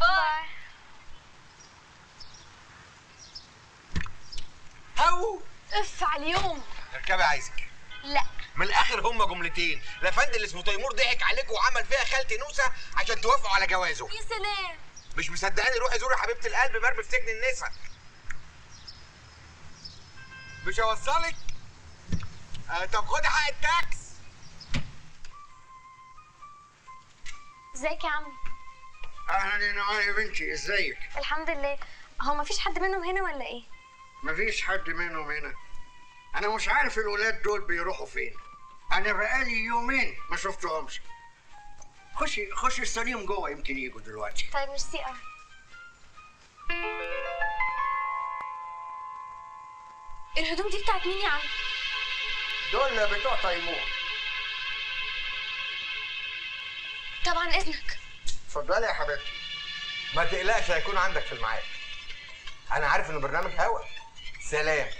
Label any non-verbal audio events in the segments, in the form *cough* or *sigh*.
باي أو اف على اليوم. اركبي عايزك. لا. من الآخر هما جملتين. الافندي اللي اسمه تيمور ضحك عليك وعمل فيها خالتي نوسة عشان توافقوا على جوازه. يا سلام. مش مصدقاني؟ روحي زوري حبيبة القلب مرمي في سجن النساء مش هوصلك؟ آه طب خدي حق التاكسي. ازيك يا عم أهلا يا نوال يا بنتي إزيك؟ الحمد لله. هو مفيش حد منهم هنا ولا إيه؟ مفيش حد منهم هنا. أنا مش عارف الولاد دول بيروحوا فين. أنا بقالي يومين ما شفتهمش. خشي خشي السليم جوه يمكن يجوا دلوقتي. طيب ميرسي قوي الهدوم دي بتاعت مين يا عم؟ دول بتوع تيمور. طبعا إذنك. اتفضلي يا حبيبتي. ما تقلقش هيكون عندك في الميعاد. أنا عارف إنه برنامج هوا. سلام.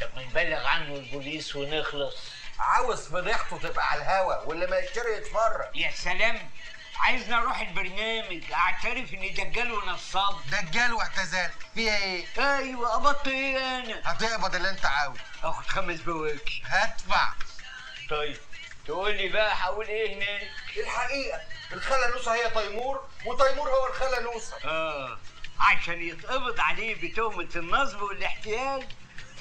طب ما نبلغ عنه البوليس ونخلص. عاوز فضيحته تبقى على الهوا واللي ما يشتري يتفرج. يا سلام عايزني أروح البرنامج. أعترف اني دجال ونصاب. دجال واعتزال. فيها إيه؟ أيوه قبضت إيه أنا؟ هتقبض اللي أنت عاوز أخد خمس بواكي. هدفع. طيب. تقول لي بقى هقول إيه هناك؟ الحقيقة الخالة نوسة هي تيمور وتيمور هو الخالة نوسة. آه عشان يتقبض عليه بتهمة النصب والاحتيال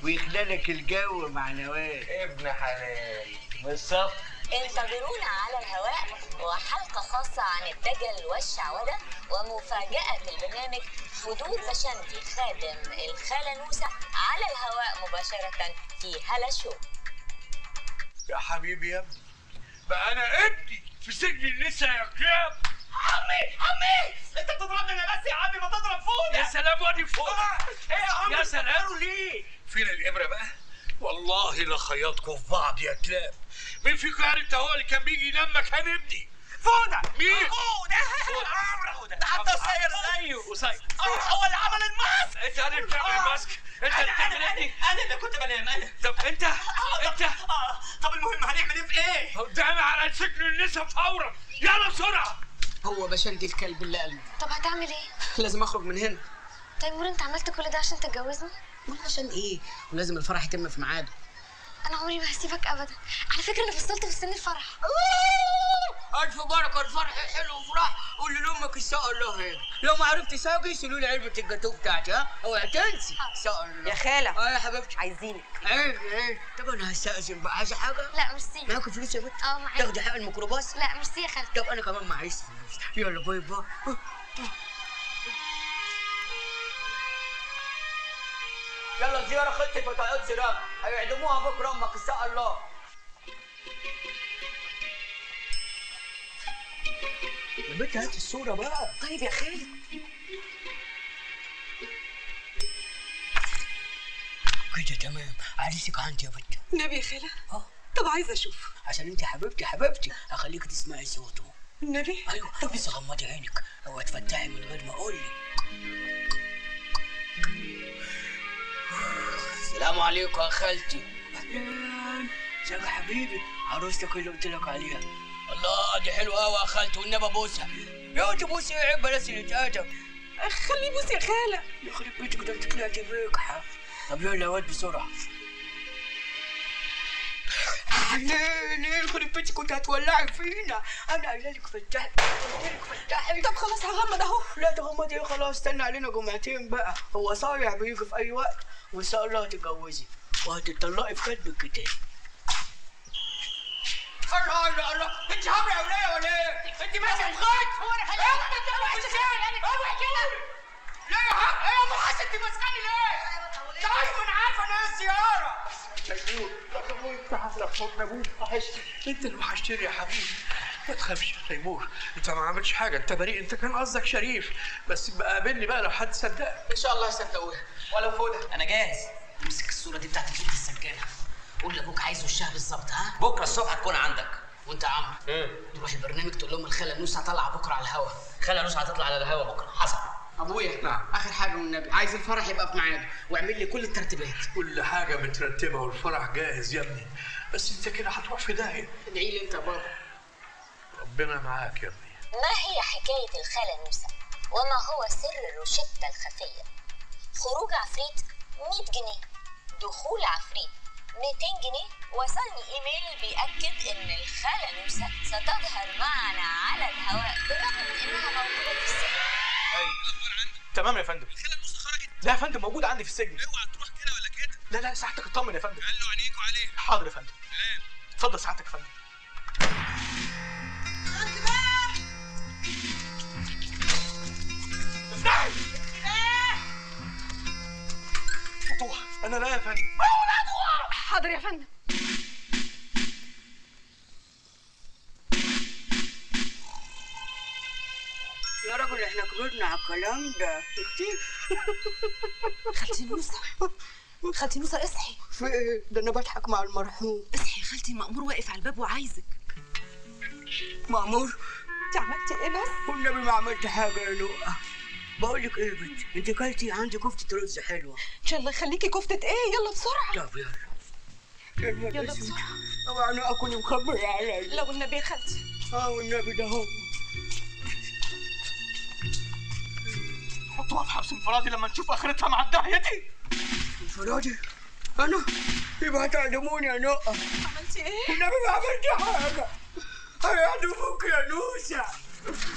ويخلالك الجو مع نوال. ابن حلال. بالظبط. انتظرونا على الهواء وحلقة خاصة عن الدجل والشعوذة ومفاجأة في البرنامج حضور بشنتي خادم الخالة نوسة على الهواء مباشرة في هلا شو. يا حبيبي يا ابني. بقى أنا ابني في سجن النساء يا كلاب عمي عمي! أنت بتضربني أنا بس يا عمي ما تضرب فوق يا سلام وادي فوق إيه يا عمي يا سلام. ليه؟ فين الإبرة بقى؟ والله لخيطكم في بعض يا كلاب. مين فيكم عارف هو اللي كان بيجي ينام مكان ابني. فوده مين؟ فوده ده حتى صاير زيه. وصاير هو اللي عمل الماسك أنت عارف تعمل الماسك. أنت أنا بتعمل أنا إيه؟ أنا اللي كنت بنام أنا. طب انت آه، طب- انت آه، طب المهم هنعمل إيه في إيه؟ قدامي على سجن النساء فورا. يلا بسرعة. هو بشنتي الكلب اللي قلبي طب هتعمل إيه؟ لازم أخرج من هنا. تيمور أنت عملت كل ده عشان تتجوزني؟ عشان إيه؟ ولازم الفرح يتم في ميعاده. أنا عمري ما هسيبك ابدا. على فكرة أنا فصلت في سن الفرح. ألف بركه الفرح حلو وفرح. قول لأمك إن شاء الله هيك لو ما عرفت ساقي شيلوا لي علبه الجاتوه بتاعتي ها؟ اوعي تنسي. إن شاء الله. يا خالة. آه يا حبيبتي. عايزينك. عيب عيب طب أنا هستأذن بقى. عايزه حاجة؟ لا ميرسي. معاك فلوس يا بنت؟ آه معايا. تاخدي حق الميكروباص؟ لا ميرسي يا خالتي. طب أنا كمان معيش فلوس. يلا bye bye. يلا زيارة خلتك ما تقعدش ده هيعدموها بكرة أمك إن شاء الله. يا بنت هات الصورة بقى. طيب يا خالة كده تمام. عريسك عندي يا بنت. النبي يا خالة. آه. طب عايزة أشوف. عشان انت حبيبتي حبيبتي. هخليك تسمعي صوته. النبي؟ أيوه. طب بس غمضي عينك. أوعي تفتحي من غير ما أقول لك. السلام عليكم يا خالتي. أهلا ازيك يا حبيبي عروستك اللي قلت لك عليها. الله دي حلوة قوي يا خالتي والنبي ابوسها يا انت بوسي عيب بلاش نتقدم خليه يبوس يا خالة يخرب بيتك ده أنت طلعتي بيكحة طب يلا يا واد بسرعة كنت هتولعي فينا. أنا قايله لك فتحي قلت لك فتحي طب خلاص هغمض أهو. لا تغمضي إيه خلاص. استنى علينا جمعتين بقى. هو صايع بيجي في أي وقت؟ وان شاء الله هتتجوزي. وهتطلقي في خدمك كده الله الله الله. انت يا وليه ولا إيه؟ انت ماشيه الخيط هو أنا خليك كده اوعى كده لا يا حق. إيه يا ام حسن انت ماسكاني ليه؟ طيب أنا عارفة ان هي الزياره أنت اللي وحشتني يا حبيبي. ما تخافش يا تيمور. أنت ما عملتش حاجة. أنت بريء. أنت كان قصدك شريف. بس بقى قابلني بقى لو حد صدقك. إن شاء الله يصدقوها. ولو فوده أنا جاهز. امسك الصورة دي بتاعت البنت السجانة قول لأبوك عايزه الشهر بالظبط ها؟ بكرة الصبح تكون عندك. وأنت يا عمرو. تروح البرنامج تقول لهم الخالة نوسة طالعة بكرة على الهوا. خلي نوسة هتطلع على الهوا بكرة. حصل. ابويا نعم. آخر حاجة والنبي عايز الفرح يبقى في ميعاده. واعمل لي كل الترتيبات. كل حاجة مترتبة والفرح جاهز يا ابني. بس انت كده هتروح في داهية. ادعي لي انت يا بابا. ربنا معاك يا ابني. ما هي حكاية الخالة نوسة وما هو سر الروشتة الخفية؟ خروج عفريت 100 جنيه. دخول عفريت 200 جنيه. وصلني إيميل بيأكد إن الخالة نوسة ستظهر معنا على الهواء. بالرغم من إنها موجودة في السجن أيوه تمام يا فندم. لا يا فندم موجود عندي في السجن. اوعى تروح كده ولا كده؟ لا لا ساعتك. اطمن يا فندم. قال له عينيكوا عليه حاضر يا فندم. اتفضل ساعتك يا فندم. أنا لا يا فندم. حاضر يا فندم. كبرنا على الكلام ده خالتي نوسة خالتي نوسة اصحي. في إيه؟ ده أنا بضحك مع المرحوم. اصحي يا خالتي مأمور واقف على الباب وعايزك. مأمور؟ انت عملتي إيه بس؟ والنبي ما عملت حاجة يا نوقه بقول لك إيه يا بنت أنت كلتي عندي كفتة رز حلوة. ان شاء الله يخليكي كفتة إيه؟ يلا بسرعة. طب يلا. يلا يلا بسرعة. طبعا أنا أكون مخبر علي لا والنبي يا خالتي. آه والنبي ده هو. حطوها في حبس انفرادي لما نشوف آخرتها مع الداهيه دي انفرادي أنا يبقى تعدموني يا نقه عملتي إيه؟ والنبي ما عملت حاجة. هيعدموك يا نوسة.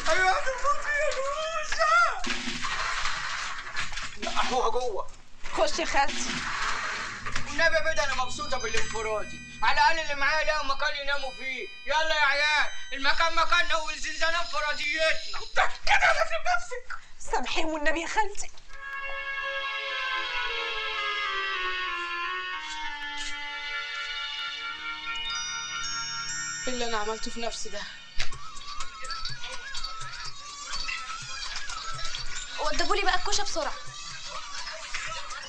هيعدموك يا نوسة. لقحوها جوه. خش يا خالتي. والنبي بدأ أنا مبسوطة بالانفرادي. على الأقل اللي معايا لقوا مكان يناموا فيه. يلا يا عيال المكان مكاننا والزنزانه انفراديتنا. كده لازم نفسك. سامحيني والنبي يا خالتي. إيه اللي أنا عملته في نفسي ده. ودبولي بقى الكوشة بسرعة.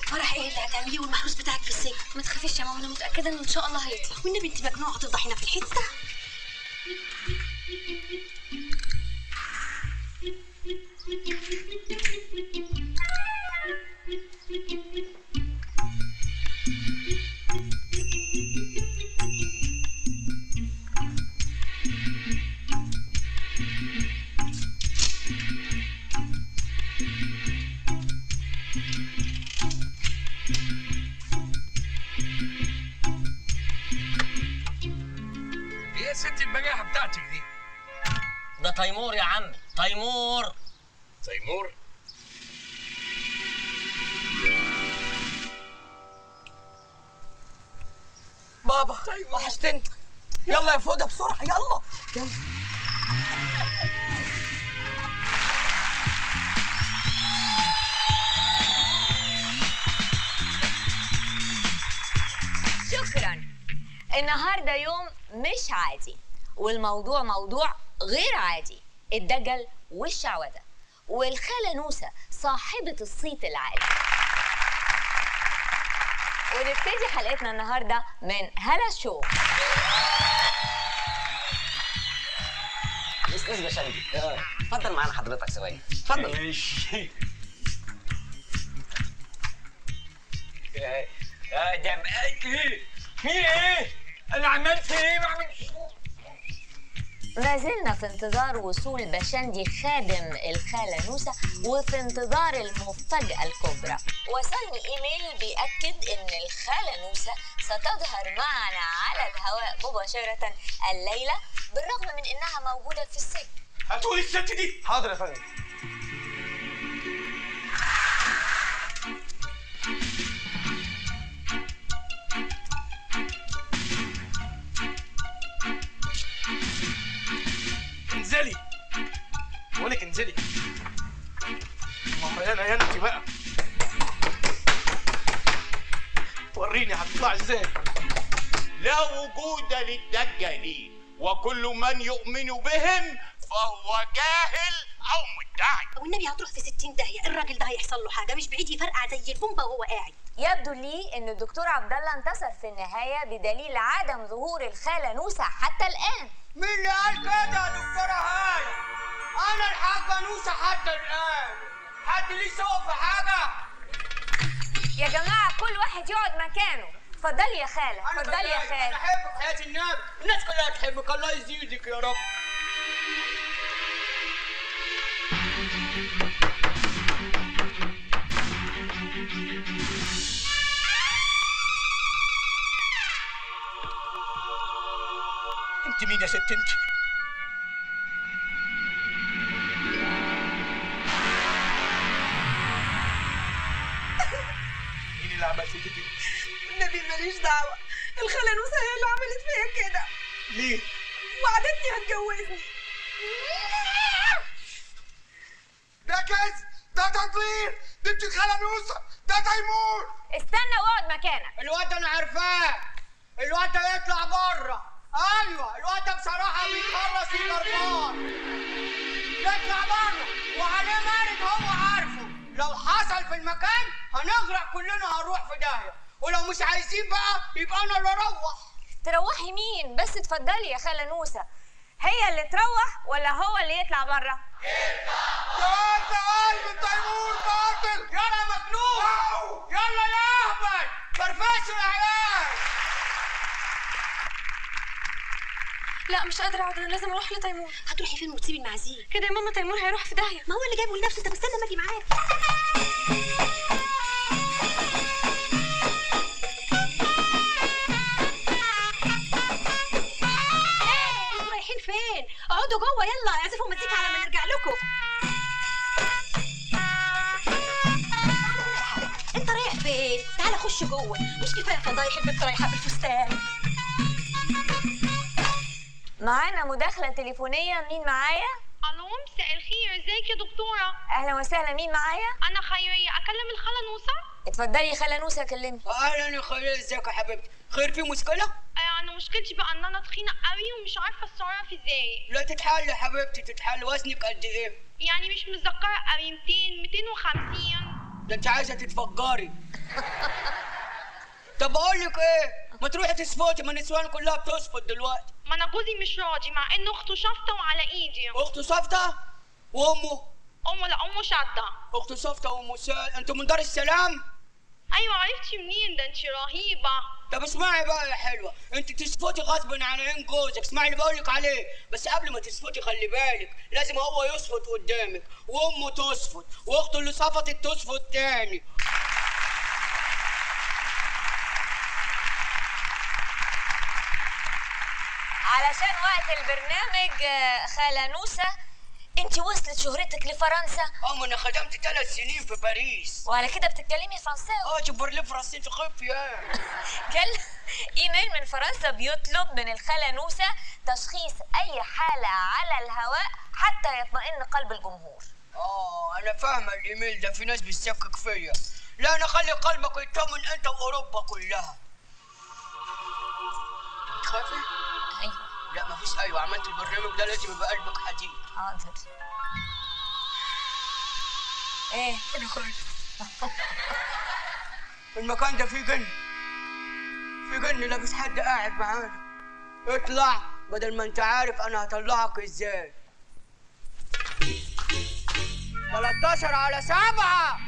فرح إيه اللي هتعمليه والمحروس بتاعك في السجن. ما تخافيش يا ماما أنا متأكدة انه إن شاء الله هيطلع. والنبي انت مجنونه هتفضحينا في الحته بابا. وحشتني. يلا يا فودة بسرعة يلا. شكرا. النهارده يوم مش عادي والموضوع موضوع غير عادي الدجل والشعوذة والخالة نوسة صاحبة الصيت العالي ونبتدي حلقتنا النهارده من هلا شو؟ أستاذ بشندي اتفضل معانا حضرتك ثواني اتفضل ماشي. يا ده إيه في إيه أنا عملت إيه؟ ما ما زلنا في انتظار وصول بشندي خادم الخالة نوسة وفي انتظار المفاجأة الكبرى. وصلني إيميل بيأكد إن الخالة نوسة ستظهر معنا على الهواء مباشرة الليلة بالرغم من إنها موجودة في السجن. هتقولي الست دي. حاضر يا فندم. انزلي ما هو يانا يانا انت بقى. وريني هتطلع إزاي. لا وجود للدجالين وكل من يؤمن بهم فهو جاهل أو مدعي. والنبي هتروح في 60 داهية الراجل ده هيحصل له حاجة مش بعيد يفرقع زي البومبا وهو قاعد. يبدو لي إن الدكتور عبد الله انتصر في النهاية بدليل عدم ظهور الخالة نوسة حتى الآن. مين اللي قال كده يا دكتورة هاي؟ أنا الحاجة نوسة حتى الآن. حد ليه سوق في حاجة؟ يا جماعة كل واحد يقعد مكانه. اتفضلي يا خالة أنا اتفضلي يا. خالة. أنا احبك حياة النبي الناس كلها تحبك. الله يزيدك يا رب. انت مين يا ست؟ انت مين اللي عمل فيك كده النبي ماليش دعوة. الخالة نوسة هي اللي عملت فيا كده. ليه؟ وعدتني هتجوزني. ده كذب. ده تطوير دي انت الخالة نوسة. ده تيمور. استنى واقعد مكانك. الواد ده أنا عارفاه. الواد ده يطلع بره. أيوه الواد ده بصراحة بيتخرص في الاربان يطلع بره. وعليه مارد هو لو حصل في المكان هنغرق كلنا هنروح في داهية. ولو مش عايزين بقى يبقى أنا اللي أروح. تروحي مين؟ بس اتفضلي يا خالة نوسة. هي اللي تروح ولا هو اللي يطلع بره؟ يا انت قلب تيمور باطل. يلا مجنون. يلا يا اهبل فرفشوا يا عيال لا مش قادرة اقعد أنا لازم أروح لتيمور. هتروحي فين وتسيبي المعازيم؟ كده يا ماما تيمور هيروح في داهية. ما هو اللي جايبه لنفسه انت مستنى ما أجي معاك إيه، أنتوا رايحين فين؟ اقعدوا جوه يلا. معانا مداخلة تليفونية مين معايا؟ ألو مساء الخير إزيك يا دكتورة؟ أهلا وسهلا مين معايا؟ أنا خيرية أكلم الخالة نوسه اتفضلي يا خالة نوسة كلمني. أهلا يا خيال إزيك يا حبيبتي؟ خير في مشكلة؟ آه، أنا مشكلتي بقى إن أنا تخينة قوي ومش عارفة أتصرف إزاي. لا تتحل يا حبيبتي تتحل وزنك قد إيه؟ يعني مش متذكرة قوي 200 250 ده أنت عايزة تتفجري. طب أقول لك إيه؟ ما تروحي تصفطي ما النسوان كلها بتصفط دلوقتي. ما أنا جوزي مش راضي مع ان أخته شافته وعلى إيدي. أخته صفطه وأمه؟ أمه لا أمه شادة. أخته صفطه وأمه سال أنتوا من دار السلام؟ أيوه عرفتي منين؟ ده انت رهيبة. طب اسمعي بقى يا حلوة انت تصفطي غصب عن عين جوزك. اسمعي اللي بقولك عليه. بس قبل ما تصفطي خلي بالك لازم هو يصفط قدامك وأمه تصفط وأخته اللي صفطت تصفط تاني. علشان وقت البرنامج آه، خالة نوسة انت وصلت شهرتك لفرنسا. آه ما أنا خدمت ثلاث سنين في باريس. وعلى كده بتتكلمي فرنساوي؟ آه جبر لي فرنسي خف يا. *laughs* كل إيميل من فرنسا بيطلب من الخالة نوسة تشخيص أي حالة على الهواء حتى يطمئن قلب الجمهور. آه أنا فاهمة الإيميل ده في ناس بتشكك فيا. لا أنا خلي قلبك يطمن أنت وأوروبا كلها. تخافي؟ لا ما فيش. أيوه عملت البرنامج ده لازم يبقى قلبك حديد حاضر آه، إيه؟ ادخل *laughs* المكان ده فيه جن. فيه جن لابس حد قاعد معانا. اطلع بدل ما أنت عارف أنا هطلعك إزاي. 13 على 7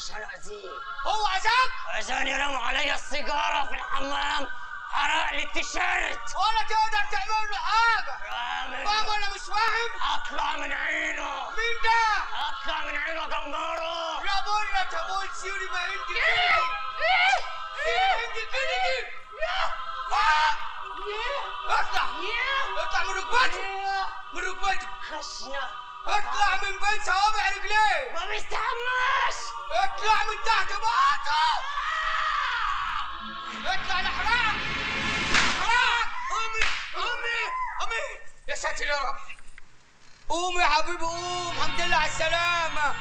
عشان اذيه هو عزاك عشان يرموا علي السيجارة في الحمام حرق لي التيشيرت. ولا تقدر تعمل له حاجة. فاهم ولا مش فاهم؟ اطلع من عينه. مين ده؟ اطلع من عينه جمبرة. يا بولا تقول سيري ما هندي كده سيري هندي كده اطلع. اطلع من ركبتي. من ركبتي. خشنا اطلع من بين صوابع رجليه ما بيستحماش اطلع من تحت باطه اطلع لحراك. حراك امي امي امي يا ساتر يا رب. قوم يا حبيبي قوم. الحمد لله على السلامة.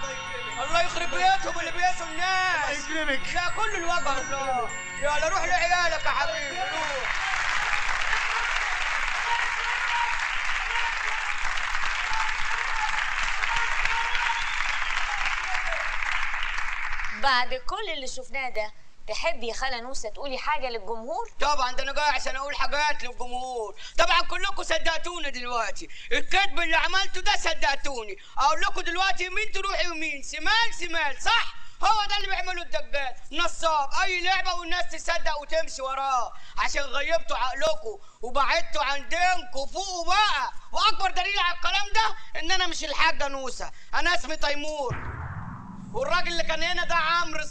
الله يخرب بيتهم اللي بيأسوا الناس. الله يكرمك. لا كل الوجع الله يلا روح لعيالك يا حبيبي روح. بعد كل اللي شفناه ده تحبي يا خالة نوسة تقولي حاجة للجمهور؟ طبعا ده أنا جاي عشان أقول حاجات للجمهور. طبعا كلكم صدقتوني دلوقتي. الكذب اللي عملته ده صدقتوني. أقول لكم دلوقتي يمين تروح يمين شمال شمال صح؟ هو ده اللي بيعمله الدجال. نصاب. أي لعبة والناس تصدق وتمشي وراه. عشان غيبتوا عقلكم وبعدتوا عن دينكم فوقوا بقى. وأكبر دليل على الكلام ده إن أنا مش الحاجة نوسة. أنا اسمي تيمور. والراجل اللي كان هنا ده عمرو